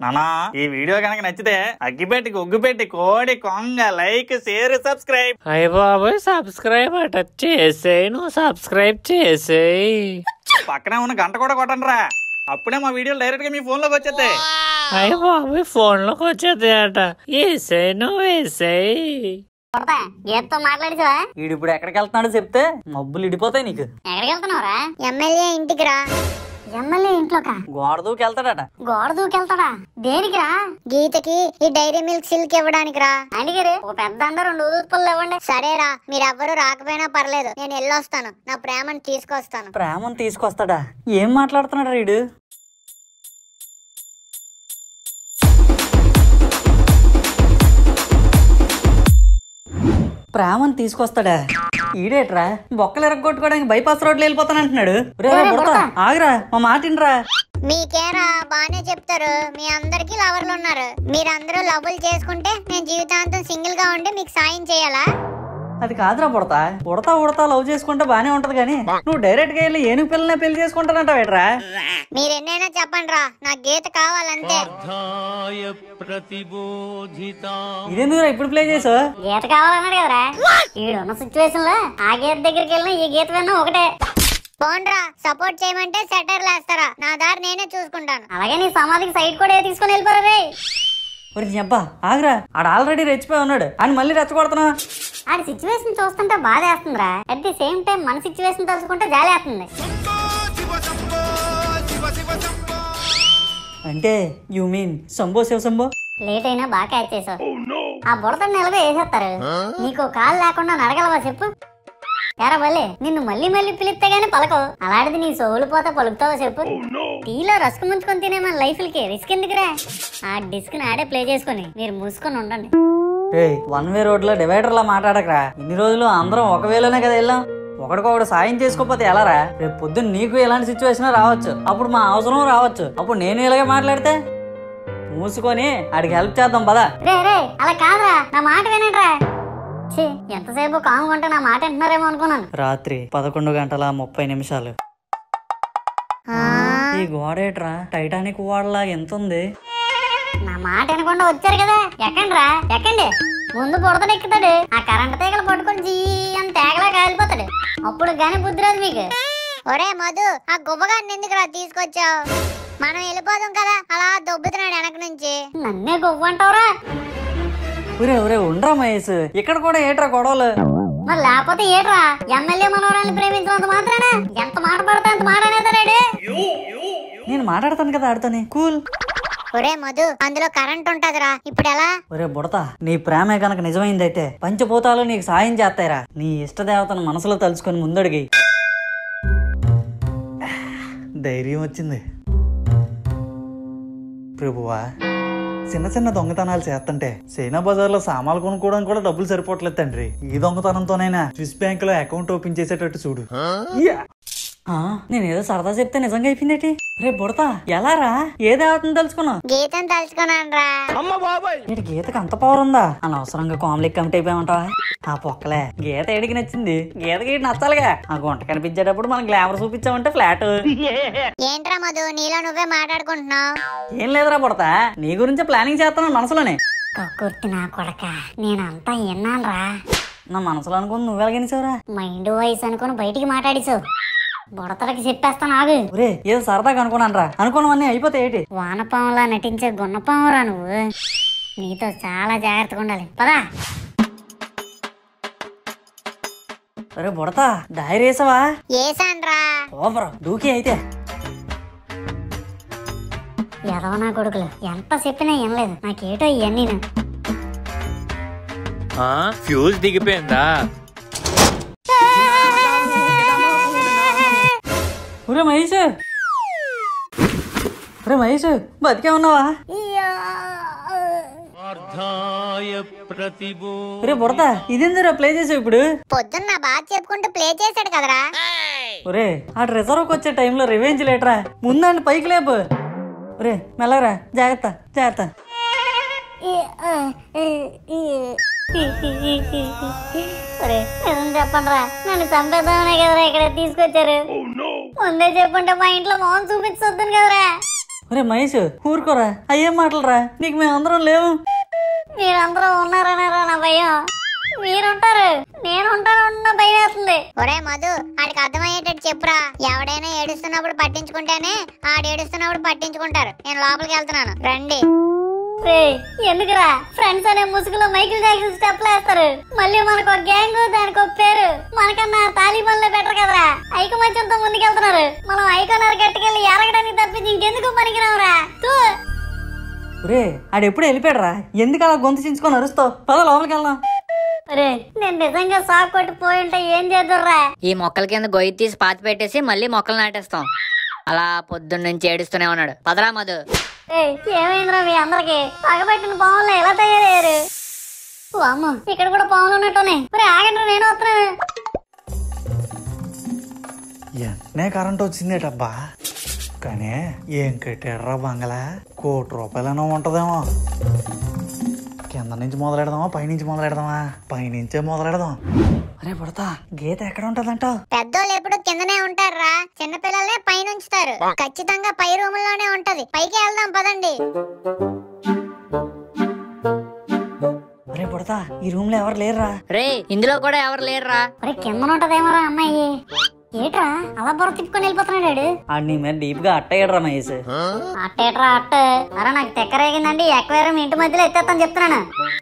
నానా ఈ వీడియో కనుక నచ్చితే అగ్గిపెట్టి ఒగ్గుపెట్టి కోడి కొంగ లైక్ షేర్ సబ్స్క్రైబ్. అయ్య బాబోయ్ సబ్స్క్రైబ్ అట చేసేయి నువ్వు సబ్స్క్రైబ్ చేసేయి. పక్కనే ఉన్న గంట కూడా కొట్టండి రా. అప్పుడే మా వీడియోలు డైరెక్ట్గా మీ ఫోన్లోకి వచ్చేస్తాయి. అయ్య బాబోయ్ ఫోన్లోకి వచ్చేది అట. వేసేయి నువ్వు వేసేయి. ఇప్పుడు ఎక్కడికి వెళ్తున్నాడో చెప్తే మబ్బులు ఇడిపోతాయి నీకు. ఎక్కడికి వెళ్తున్నావురా? ఎమ్మెల్యే ఇంటికి రా. ఎమ్మెల్యే ఇంట్లోకా? గోడ దూకి వెళ్తాడట గోడ దూకెళ్తాడా? దేనికి రా గీతకి ఈ డైరీ మిల్క్ సిల్క్ ఇవ్వడానికి రా అడిగారు ఒక పెద్ద అండ రెండు ఊదుపులు ఇవ్వండి. సరేరా మీరెవ్వరూ రాకపోయినా పర్లేదు. నేను వెళ్ళొస్తాను. నా ప్రేమను తీసుకొస్తాను. ప్రేమను తీసుకొస్తాడా? ఏం మాట్లాడుతున్నాడు వీడు ప్రేమను తీసుకొస్తాడా? ఈడేట్రా? బొక్కలు ఎరగొట్టుకోవడానికి బైపాస్ రోడ్లు వెళ్ళిపోతానంటున్నాడు. రే రే, బుడతా, ఆగురా మా మాట వినరా? మీకేరా బానే చెప్తారు. మీ అందరికి లవర్లు ఉన్నారు. మీరందరూ లవ్లు చేసుకుంటే నేను జీవితాంతం సింగిల్గా ఉండి మీకు సాయం చేయాలా? అది కాదురా పుడతా ఉడతా ఉడతా లవ్ చేసుకుంటే బానే ఉంటది కానీ నువ్వు డైరెక్ట్గా వెళ్ళి ఏనుగు పిల్లనే పెళ్ళి చేసుకుంటానంటావేట్రా మీరు ఎన్నైనా చెప్పండి రా నాకు గీత కావాలంతే. ఇదెందుకురా ఇప్పుడు ప్లే చేసావు గీత కావాలన్నాడు కదరా. ఈడున్న సిచ్యువేషన్లో ఆ గీత దగ్గరికి వెళ్ళినా ఈ గీత విన్నా ఒకటే. పోండ్రా సపోర్ట్ చేయమంటే సెటర్ లేస్తారా. నా దారి నేనే చూసుకుంటాను. అలాగే నీ సమాధికి సైడ్ కూడా తీసుకొని వెళ్ళిపోరా రే ఒరి అబ్బా ఆగురా. ఆడ ఆల్రెడీ రెచ్చిపోయి ఉన్నాడు. అని మళ్ళీ రెచ్చగొడుతున్నా. ఆడి సిచ్యువేషన్ చూస్తుంటే బాధ వేస్తుందిరా అట్ ది సేమ్ టైం మన సిచ్యువేషన్ తలుచుకుంటే జాలి వేస్తుంది అంటే you mean Shambho Shiva Shambho? Late అయినా బాగా క్యాచ్ చేసావు. ఆ బుడతని నిలబడి వేసేస్తారు. నీకు కాలు లేకుండా నడగలవా చెప్పు. ఎరా బల్లే నిన్ను మళ్ళీ మళ్ళీ పిలిస్తే గానీ పలకవు. అలాంటిది నీ సోలు పోతే పలుకుతావో చెప్పు. టీలో రస్క్ ముంచుకొని తినే మన లైఫ్లకి రిస్క్ ఎందుకురా? ఆ డిస్క్ ఆడే ప్లే చేసుకొని మీరు మూసుకొని ఉండండి. వన్ వే రోడ్లో డివైడర్ లా మాట్లాడకరా. ఇన్ని రోజులు అందరం ఒక వేలోనే కదా వెళ్ళాం. ఒకడికొకడు సాయం చేసుకోకపోతే ఎలా రా రేపు పొద్దున్న నీకు ఎలాంటి సిచ్యువేషన్ రావచ్చు. అప్పుడు మా అవసరం రావచ్చు. అప్పుడు నేను ఇలాగే మాట్లాడితే? మూసుకొని ఆడికి హెల్ప్ చేద్దాం పదా. రే రే అలా కాదురా. నా మాట వినండి రా ఛీ, ఎంతసేపు కాము ఉంటే నా మాట వింటున్నారేమో అనుకున్నాను. రాత్రి పదకొండు గంటల ముప్పై నిమిషాలు. ఈ గోడేట్రా టైటానిక్ వాడలా ఎంత ఉంది నా మాట వినకుండా వచ్చారు కదా. ఎక్కండి రా ఎక్కండి. ముందు బుడతడు ఎక్కుతాడు. ఆ కరెంట్ తీగలు పట్టుకొని జీ అని తేగలా కాలిపోతాడు. అప్పుడు గాని బుద్ధి రాదు మీకు. ఒరే మధు ఆ గుబ్బగాన్ని ఎందుకు రా తీసుకొచ్చావు? మనం వెళ్ళిపోదాం కదా అలా దొబ్బుతున్నాడు వెనక నుంచి. నన్నే గువ్వ అంటావురా ఒరే ఒరే ఉండరా మహేష్? ఇక్కడ కూడా ఏట్రా గొడవలు? మరి లేకపోతే ఏట్రా? ఎమ్మెల్యే మనోరాన్ని ప్రేమించినంత మాత్రాన? ఎంత మాట పడితే అంత మాట అనేదాడు నేను మాట్లాడతాను కదా ఆడితోని. కూల్. ఒరే మధు అందులో కరెంట్ ఉంటదిరా. ఇప్పుడు ఎలా? ఒరే బుడత నీ ప్రేమే కనుక నిజమైందైతే పంచభూతాలు నీకు సాయం చేస్తాయిరా. నీ ఇష్టదేవతను మనసులో తలుచుకొని ముందడిగి ధైర్యం వచ్చింది. ప్రభువా చిన్న చిన్న దొంగతనాలు చేస్తుంటే చైనా బజార్లో సామాన్లు కొనుక్కోవడానికి కూడా డబ్బులు సరిపోవట్లేదు తండ్రి. ఈ దొంగతనంతోనైనా స్విస్ బ్యాంక్లో అకౌంట్ ఓపెన్ చేసేటట్టు చూడు. నేనేదో సరదా చెప్తే నిజంగా అయిపోయిందేటి? రే బుడత ఎలా రా ఏ దేవతను తలుచుకున్నావు? గీతం తలుచుకున్నాను రా ఇటు గీతకి అంత పవర్ ఉందా? అనవసరంగా కామెడీ కమిటీ అయిపోయామంటావా? ఆ పొక్కలే గీత ఏడికి నచ్చింది. గీతకి నచ్చాలిగా. ఆ గుంట కనిపించేటప్పుడు మనం గ్లామర్ చూపించామంటే ఫ్లాట్ ఏంట్రా మధు నీలో నువ్వే మాట్లాడుకుంటున్నావు? ఏం లేదురా పుడతా నీ గురించి ప్లానింగ్ చేస్తున్నాను మనసులోనే. కక్కుర్తి నా కొడక నేనంతా విన్నానురా. నా మనసులో అనుకుని నువ్వు ఎలాగనిసావురా మైండ్ వాయిస్ అనుకుని బయటికి మాట్లాడిసావు బుడతలకి చెప్పేస్తాను ఆగు. ఒరే ఏదో సరదాగా అనుకున్నాను రా అనుకున్నవన్నీ అయిపోతే ఏంటి? వానపాములా నటించే గున్నపామురా నువ్వు. నీతో చాలా జాగ్రత్తగా ఉండాలి. పదా. ఒరే బుడతా డైరీ వేసావా? ఏసాన్రా ఓవర్ డూకి అయితే. ఎదవ నా కొడుకులు? ఎంత చెప్పినా వినలేదు. నాకేటో ఇవన్నీ ఆ, ఫ్యూజ్ దిగిపోయిందా? ఒరే మహేష్. ఒరే మహేష్ బతికే ఉన్నావా? బుడతా ఇదేందిరా ప్లే చేసావు ఇప్పుడు? పొద్దున్న బాగా చెప్పుకుంటూ ప్లే చేశాడు కదరా. ఒరే ఆ రిజర్వ్కి వచ్చే టైంలో రివెంజ్ లేటరా. ముందండి పైకి లేపు. ఒరే మెల్లరా జాగ్రత్త జాగ్రత్త. నిజం చెప్పండిరా. నన్ను చంపేద్దామనే కదరా ఇక్కడ తీసుకొచ్చారు. ముందే చెప్పుంటే మా ఇంట్లో మోహన్ చూపించొద్దును కదరా. ఒరే మహేష్ ఊరుకోరా. అయ్యేం మాటలరా. నీకు మేమందరం లేవు. మీరందరూ ఉన్నారన్నారా నా భయం. మీరుంటారు. నేను ఉంటాను ఉన్న భయం వేస్తుంది. ఒరే మధు ఆడికి అర్థమయ్యేటట్టు చెప్పురా. ఎవడైనా ఏడుస్తున్నప్పుడు పట్టించుకుంటేనే ఆడు ఏడుస్తున్నప్పుడు పట్టించుకుంటారు. నేను లోపలికి వెళ్తున్నాను. రండి. ఎందుకురా? ఫ్రెండ్స్ అనే ముసుగులో మైకిల్ జాక్సన్ స్టెప్లు వేస్తారు. మళ్ళీ మనకు ఒక గ్యాంగ్ దానికి ఒక పేరు. మనకన్నా తాలిబాన్లో బెటర్ కదరా. ఐకమత్యంతో ముందుకెళ్తున్నారు. మనం ఐకనర్ గట్టుకెళ్ళి ఎరగడానికి తప్పించి ఇంకెందుకు పనికిరావురా? తూ. ఒరే ఆడెప్పుడు వెళ్ళిపోయాడురా? ఎందుకు అలా గొంతు చించుకొని అరుస్తావు పద లోపలికి వెళ్దాం. అరే నేను నిజంగా షాక్ కొట్టి పోయి ఉంటే ఏం ఈ మొక్కల కింద గొయ్యి తీసి పాతి పెట్టేసి మళ్ళీ మొక్కలు నాటేస్తాం. అలా పొద్దున్న నుంచి ఏడుస్తూనే ఉన్నాడు. పదరా మధు. ఏమైందిరా మీ అందరికి? పగబెట్టిన పాములు ఎలా తయారయ్యారు? అమ్మ ఇక్కడ కూడా పాములు ఉన్నట్టున్నాయి. మరి ఆగండి నేను వస్తున్నాను. ఎన్నే కరెంట్ వచ్చిందేటబ్బా? కానీ ఏం కట్టారా బంగళా కోటి రూపాయలైనా ఉంటదేమో. కింద నుంచి మొదలెడదామా పైనుంచి మొదలెడదామా? పైనుంచే మొదలెడదాం. అరే పడతా గీత ఎక్కడ ఉంటదంటావు పెద్దోళ్ళు ఎప్పుడు కిందనే ఉంటారా చిన్నపిల్లలే పైన ఉంచుతారు ఖచ్చితంగా పై రూమ్లోనే ఉంటది. పైకి వెళ్దాం పదండి. అరే ఈ రూమ్లో ఎవరు లేరురా? రే ఇందులో కూడా ఎవరు లేరురా? మరి కింద ఉంటదేమోరా అమ్మాయి. ఏట్రా? అలా బొర తిప్పుకొని వెళ్ళిపోతున్నాడు ఆడు నీ మీద డీప్గా అట్టయ్యడరా మహేష్. అట్టేట్రా అట్ట. అరే నాకు తెక్కరేగిందండి. ఎక్వేరియం ఇంటి మధ్యలో ఎత్తేస్తాను చెప్తున్నాను.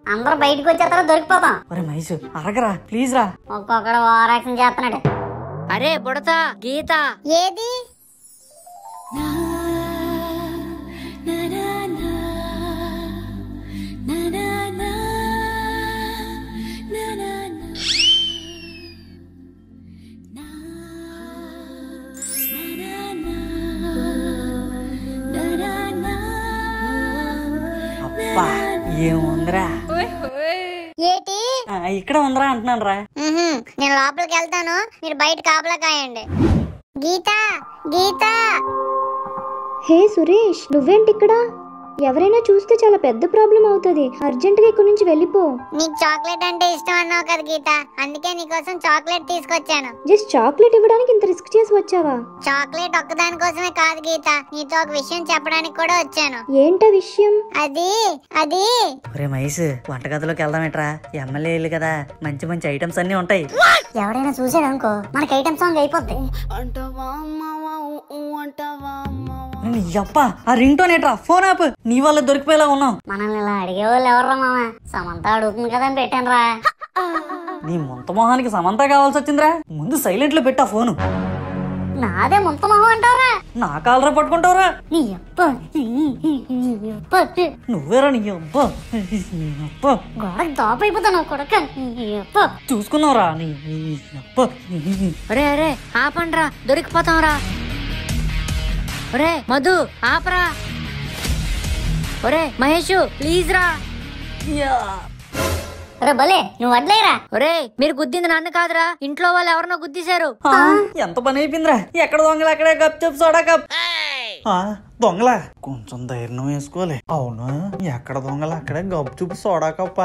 అందరూ బయటకు వచ్చేస్తారో? దొరికిపోతాం. అరే మహేష్ అరగరా ప్లీజ్ రా. ఒక్కొక్కడు ఓవరాక్షన్ చేస్తున్నాడు. అరే బుడత గీత. ఏది? ఏముందిరా? ఏటి? ఆ, ఇక్కడ ఉందిరా అంటున్నాను రా. నేను లోపలికి వెళ్తాను. మీరు బయట కాపలా కాయండి. గీత గీత. హే సురేష్ నువ్వేంటి ఇక్కడ? ఎవరైనా చూస్తే చాలా పెద్ద ప్రాబ్లం అవుతుంది. అర్జెంటుగా ఇక్కడి నుంచి వెళ్ళిపో. నీకు చాక్లెట్ అంటే ఇష్టం అన్నావు కదా గీత. అందుకే నీకోసం చాక్లెట్ తీసుకొచ్చాను. జస్ట్ చాక్లెట్ ఇవ్వడానికి ఇంత రిస్క్ చేసి వచ్చావా? చాక్లెట్ ఒక్కదాని కోసమే కాదు గీత. నీతో ఒక విషయం చెప్పడానికి కూడా వచ్చాను. ఏంటా విషయం? అది అది. ఒరే మహేష్ వంటగదిలోకి వెళ్దామేట్రా. ఎమ్మెల్యే ఇల్లు కదా. మంచి మంచి ఐటమ్స్ అన్ని ఉంటాయి. ఎవడైనా చూసాడు అనుకో మనకి ఐటమ్ సాంగ్ అయిపోద్ది. నీ అప్ప ఆ రింగ్ టోన్ ఏట్రా ఫోన్ ఆప్. నీ వల్ల దొరికిపోయేలా ఉన్నాం. మనల్ని ఇలా అడిగే వాళ్ళు ఎవర్రా మామ? సమంత అడుగుతుంది కదా అని పెట్టాను రా నీ ముంత మొహానికి సమంత కావాల్సి వచ్చిందిరా. ముందు సైలెంట్లో పెట్టా ఫోను. నాదే ముంత మొహం అంటారా నా కాలరా పట్టుకుంటావురా. నీ అప్ప అప్ప నువ్వేరా నీ అబ్బా నీ అబ్బా. గోడకి దాపు అయిపోతాను కొడక. నీ అప్ప చూసుకున్నావురా నీ అబ్బా ఒరే అరే ఆపండ్రా దొరికిపోతాంరా. ఒరే మధు ఆపరా. ఒరే మహేష్ ప్లీజ్ రా. రే భలే నువ్వు వడ్లేరా? ఒరే మీరు గుద్దింది నన్ను కాదురా. ఇంట్లో వాళ్ళు ఎవరినో గుద్దేశారు. ఆ, ఎంత పని అయిపోయిందిరా. ఎక్కడ దొంగలు అక్కడే గప్ చెప్పు సోడా కప్. ఆ, దొంగలా? కొంచెం ధైర్యం వేసుకోవాలి. అవును? ఎక్కడ దొంగలు అక్కడే గప్ చూపు సోడా కప్ప?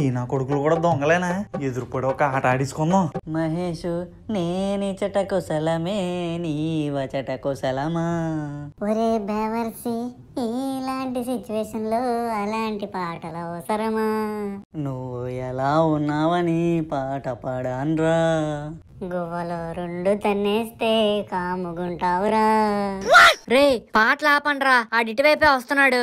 ఈ నా కొడుకులు కూడా దొంగలేనా? ఎదురుపడి ఒక ఆట ఆడించుకుందాం. మహేష్ నేనిచట కుశలమే నీ వచట కుశలమా? ఒరే బేవర్సి ఇలాంటి సిచ్యువేషన్లో అలాంటి పాటలు అవసరమా? నువ్వు ఎలా ఉన్నావని పాట పాడాన్రా. గువ్వలో రెండు తన్నేస్తే కాముగుంటావురా. రే పాటలు ఆపండ్రా. ఆడిటివైపే వస్తున్నాడు.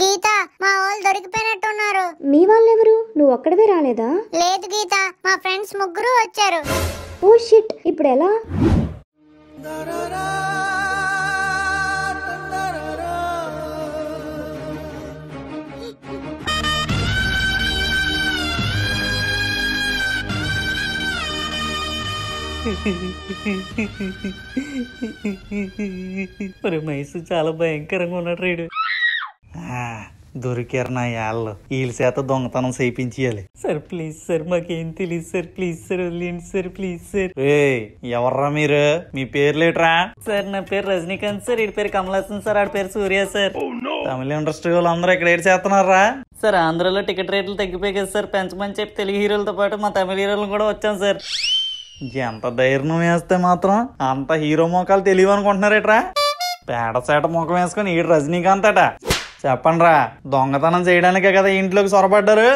గీత మా వాళ్ళు దొరికిపోయినట్టున్నారు. మీ వాళ్ళెవరు? నువ్వు ఒక్కడవే రాలేదా? లేదు గీత మా ఫ్రెండ్స్ ముగ్గురు వచ్చారు. ఓ షిట్ ఇప్పుడు ఎలా ఒరే మైసు చాలా భయంకరంగా ఉన్నాడు రీడు దొరికారు నా యాళ్ళు. వీళ్ళ చేత దొంగతనం చేయించాలి సార్ ప్లీజ్ సార్ మాకేం తెలియదు సార్ ప్లీజ్ సార్ వదిలేండి సార్ ప్లీజ్ సార్. ఏ ఎవర్రా మీరు? మీ పేర్లేట్రా? సార్ నా పేరు రజనీకాంత్ సార్ వీడి పేరు కమలాసన్ సార్ ఆడి పేరు సూర్య సార్. తమిళ ఇండస్ట్రీ వాళ్ళు అందరూ ఇక్కడ ఏడు చేస్తున్నారా సార్ ఆంధ్రాలో టికెట్ రేట్లు తగ్గిపోయి కదా సార్ పెంచమని చెప్పి తెలుగు హీరోలతో పాటు మా తమిళ హీరోలు కూడా వచ్చాం సార్. ఎంత ధైర్యం వేస్తే మాత్రం అంత హీరో మోకాలు తెలియవు అనుకుంటున్నారేట్రా పేడ సేట ముఖం వేసుకొని ఈ రజనీకాంత్ అట. చెప్పండి రా దొంగతనం చేయడానికే కదా ఇంట్లోకి సొరబడ్డారు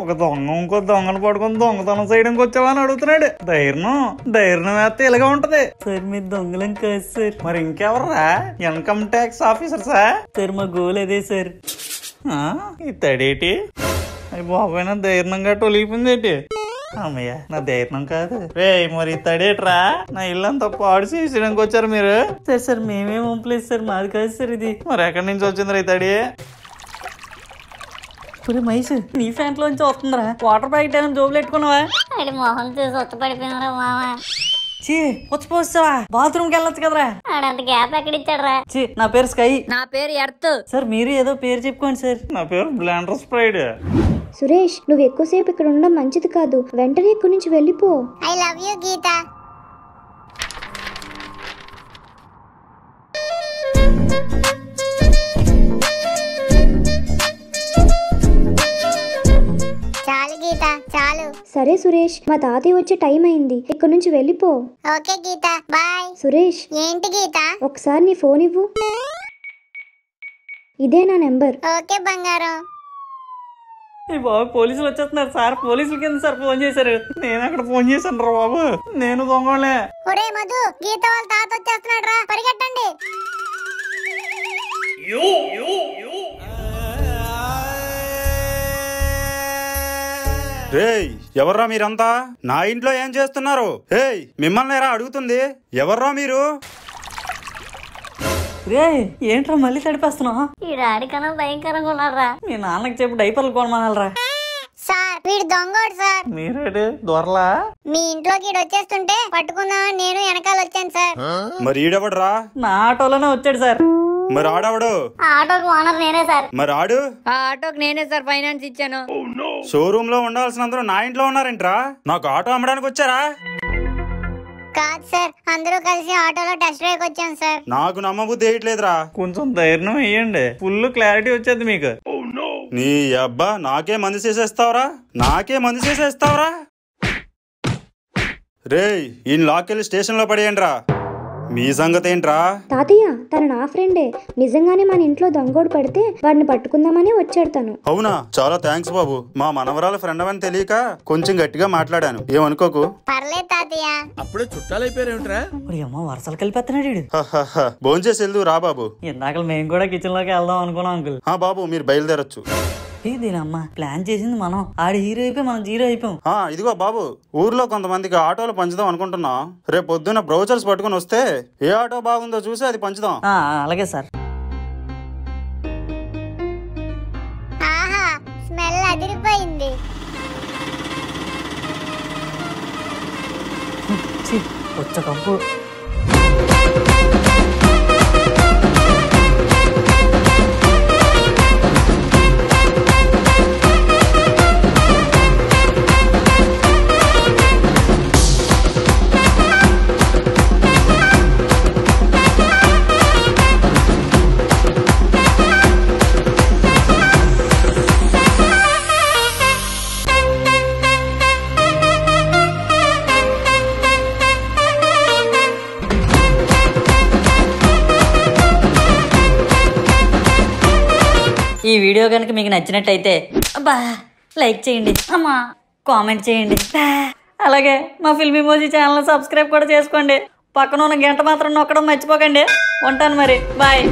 ఒక దొంగ ఇంకో దొంగను పడుకొని దొంగతనం చేయడానికి వచ్చావని అడుగుతున్నాడు. ధైర్యం ధైర్యం వేస్తే ఇలాగా ఉంటది. సార్ మీరు దొంగలం కాదు సార్. మరి ఇంకెవర్రా? Income tax officer sir. Sir మా గోల్ అదే సార్. ఆ, ఈ తడేటి? అయ్యి బాబాయ్ నా ధైర్యం గట్ట ఒలిగిపోయింది ఏంటి అమ్మయ్య నా ధైర్యం కాదు. రే మరి తడేట్రా? నా ఇల్లంతా పాడు చేసేయడానికి వచ్చారు మీరు. సార్ సార్ మేమేం పంపలేదు సార్ మాది కాదు సార్ ఇది. మరి ఎక్కడి నుంచి వచ్చింది రా ఈ తడి? ఒరే మైస్ నీ ఫ్యాంట్ లోంచి వస్తుందిరా. వాటర్ ప్యాకెట్ ఏమైనా జోబులు పెట్టుకున్నావా? ఆడి మొహం చూసి ఒత్తపడిపోయిందిరా మామ. చీ వచ్చిపోస్తావా బాత్రూమ్కి వెళ్ళొచ్చు కదరా. ఆడంత గ్యాప్ ఎక్కడ ఇచ్చాడురా చీ నా పేరు స్కై. నా పేరు ఎర్త్. సార్ మీరు ఏదో పేరు చెప్పుకోండి సార్. నా పేరు బ్లాండర్ స్ప్రైడ్ సురేష్ నువ్వు ఎక్కువసేపు ఇక్కడ ఉండడం మంచిది కాదు. వెంటనే ఇక్కడి నుంచి వెళ్ళిపో. ఐ లవ్ యూ గీత చాలు గీత చాలు. సరే సురేష్ మా తాతయ్య వచ్చే టైం అయింది. ఇక్కడి నుంచి వెళ్ళిపో. Okay Geetha bye Suresh. ఏంటి గీత ఒకసారి నీ ఫోన్ ఇవ్వు. ఇదే నా నెంబర్. ఓకే బంగారం. ఈ బాబు పోలీసులు వచ్చేస్తున్నారు. సార్ పోలీసుల కింద సార్ ఫోన్ చేశారు. నేను అక్కడ ఫోన్ చేశాను రా బాబు. నేను దొంగలే ఒరే మధు గీత వాళ్ళ తాత వచ్చేస్తున్నాడు రా. పరిగెట్టండి. రేయ్ ఎవర్రా మీరంతా? నా ఇంట్లో ఏం చేస్తున్నారు? ఏయ్ మిమ్మల్ని రా అడుగుతుంది? ఎవర్రా మీరు? రే ఏంట్రా మళ్ళీ తడిపేస్తున్నావు? ఈ రాడికన్నా భయంకరంగా ఉన్నారా మీ నాన్నకి చెప్పి డైపర్లు కొనమనాలరా. సార్ వీడు దొంగోడు సార్. మీరేడు? దొరలా? మీ ఇంట్లోకి ఈడు వచ్చేస్తుంటే పట్టుకుందామని నేను వెనకాల వచ్చాను సార్. మరి ఈడెవడ్రా? నా ఆటోలోనే వచ్చాడు సార్. మరి ఆడవడు? ఆ ఆటోకి ఓనర్ నేనే సార్. మరి ఆడు? ఆ ఆటోకి నేనే సార్ ఫైనాన్స్ ఇచ్చాను. షోరూమ్లో ఉండాల్సిన అందరూ నా ఇంట్లో ఉన్నారేంట్రా? నాకు ఆటో అమ్మడానికి వచ్చారా? కాదు సార్ అందరూ కలిసి ఆటోలో టెస్ట్ డ్రైవ్ వచ్చాం సార్. నాకు నమ్మబుద్ధి వేయట్లేదురా. కొంచెం ధైర్యం వేయండి ఫుల్ క్లారిటీ వచ్చేది మీకు. నీ అబ్బా నాకే మంది చేసేస్తావరా? నాకే మంది చేసేస్తావరా? రేయ్ ఈయన లాక్కెళ్ళి స్టేషన్లో పడేయండి రా మీ సంగతి ఏంట్రా తాతయ్య తను నా ఫ్రెండే. నిజంగానే మన ఇంట్లో దొంగోడు పడితే వాడిని పట్టుకుందామని వచ్చాడు తను. అవునా? చాలా థ్యాంక్స్ బాబు. మా మనవరాల ఫ్రెండ్ అని తెలియక కొంచెం గట్టిగా మాట్లాడాను. ఏమనుకోకు? పర్లేదు తాతయ్య. అప్పుడే చుట్టాలైపోయారేమిట్రా వరుసలు కలిపేస్తున్నాడు. భోంచేసి వెళ్దు రా బాబు. ఇందాక మేము కూడా కిచెన్లోకి వెళ్దాం అనుకున్నాం అంకుల్ ఆ బాబు మీరు బయలుదేరొచ్చు. ఏ దీనమ్మ? ప్లాన్ చేసింది మనం. ఆడి హీరో అయిపోయి మనం జీరో అయిపోయాం. ఆ ఇదిగో బాబు ఊర్లో కొంతమందికి ఆటోలు పంచుదాం అనుకుంటున్నా. రేపు పొద్దున్న బ్రౌచర్స్ పట్టుకొని వస్తే ఏ ఆటో బాగుందో చూసి అది పంచుదాం. ఆ, అలాగే సార్. ఆహా స్మెల్ అదిరిపోయింది. ఛీ, వచ్చ కంపు. వీడియో కనుక మీకు నచ్చినట్టయితే అబ్బా లైక్ చేయండి అమ్మా కామెంట్ చేయండి. అలాగే మా ఫిల్మీ మోజీ ఛానల్ సబ్స్క్రైబ్ కూడా చేసుకోండి. పక్కన ఉన్న గంట మాత్రం నొక్కడం మర్చిపోకండి. ఉంటాను మరి. బాయ్.